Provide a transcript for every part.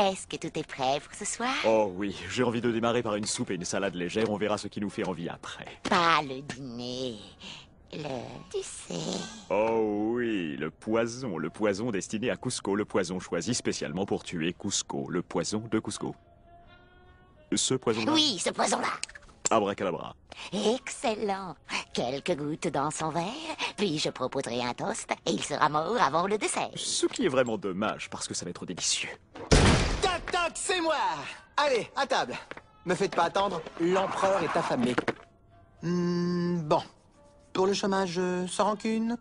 Est-ce que tout est prêt pour ce soir? Oh oui, j'ai envie de démarrer par une soupe et une salade légère. On verra ce qui nous fait envie après. Pas le dîner. Le... Tu sais... Oh oui, le poison. Le poison destiné à Cusco. Le poison choisi spécialement pour tuer Cusco. Le poison de Cusco. Ce poison-là? Oui, ce poison-là. Abracadabra. Excellent. Quelques gouttes dans son verre, puis je proposerai un toast et il sera mort avant le dessert. Ce qui est vraiment dommage parce que ça va être délicieux. C'est moi Allez, à table. Me faites pas attendre, l'empereur est affamé. Hmm, bon. Pour le chômage, euh, sans rancune?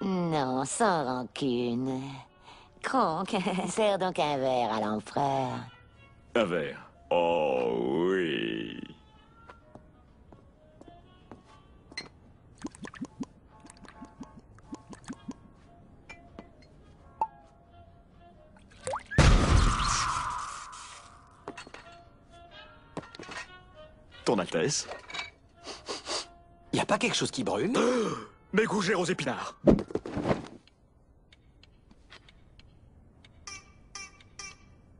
Non, sans rancune. Kronk, sers donc un verre à l'empereur. Un verre. Oh oui. Ton Altesse. Y a pas quelque chose qui brûle? Mes gougères aux épinards.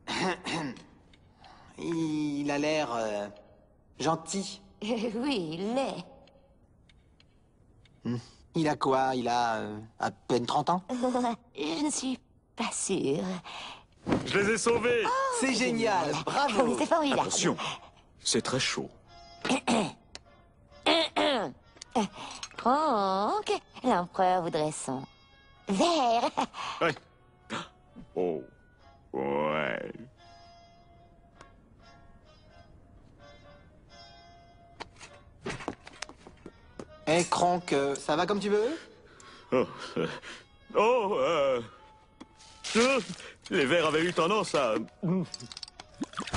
Il a l'air... euh, gentil. oui, il l'est. Il a quoi? Il a euh, à peine 30 ans? Je ne suis pas sûre. Je les ai sauvés. C'est génial, bravo. Oui, c'est formidable. Attention, c'est très chaud. Kronk, l'empereur voudrait son verre. Ouais. Oh. Ouais. Eh, Kronk, euh, ça va comme tu veux? Oh. euh, Oh. euh, euh, Les vers avaient eu tendance à.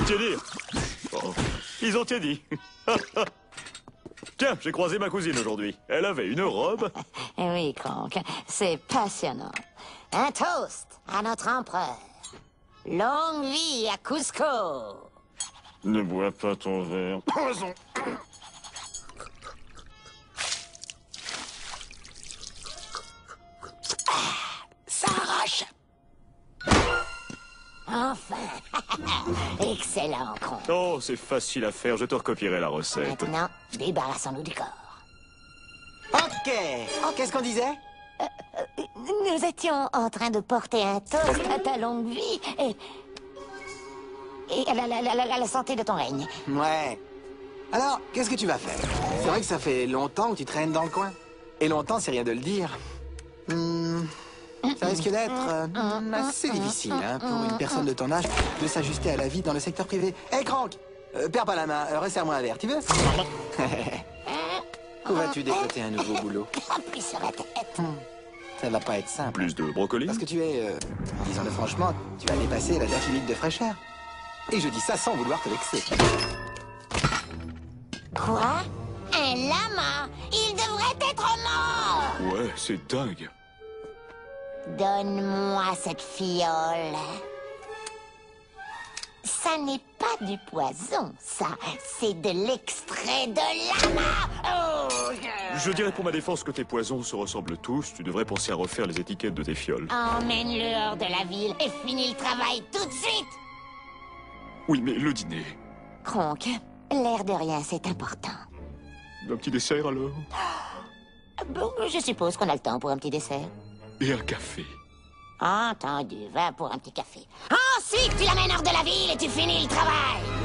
tiédir. Oh, Ils ont tiédi. Tiens, j'ai croisé ma cousine aujourd'hui. Elle avait une robe. Oui, Kronk, c'est passionnant. Un toast à notre empereur. Longue vie à Cusco. Ne bois pas ton verre. Poison. Enfin. Excellent. Oh, c'est facile à faire. Je te recopierai la recette. Maintenant, débarrassons-nous du corps. Ok Qu'est-ce qu'on disait? Nous étions en train de porter un toast à ta longue vie et... Et à la, la- la- la- la santé de ton règne. Ouais. Alors, qu'est-ce que tu vas faire? C'est vrai que ça fait longtemps que tu traînes dans le coin. Et longtemps, c'est rien de le dire. Hmm, ça risque d'être euh, assez difficile hein, pour une personne de ton âge de s'ajuster à la vie dans le secteur privé. Hé, Crank euh, Perds pas la main, euh, resserre-moi un verre, tu veux Où vas-tu décoter un nouveau boulot Appuie sur la tête. Ça va pas être simple. Plus de brocoli Parce que tu es, euh, disons-le franchement, tu as dépassé la date limite de fraîcheur. Et je dis ça sans vouloir te vexer. Quoi? Un lama? Il devrait être mort Ouais, c'est dingue. Donne-moi cette fiole. Ça n'est pas du poison, ça. C'est de l'extrait de lama. Oh, je- Je dirais pour ma défense que tes poisons se ressemblent tous. Tu devrais penser à refaire les étiquettes de tes fioles. Emmène-le hors de la ville et finis le travail tout de suite. Oui, mais le dîner. Kronk, l'air de rien, c'est important. Un petit dessert alors? Bon, je suppose qu'on a le temps pour un petit dessert. Et un café. Entendu, va pour un petit café. Ensuite, tu l'amènes hors de la ville et tu finis le travail.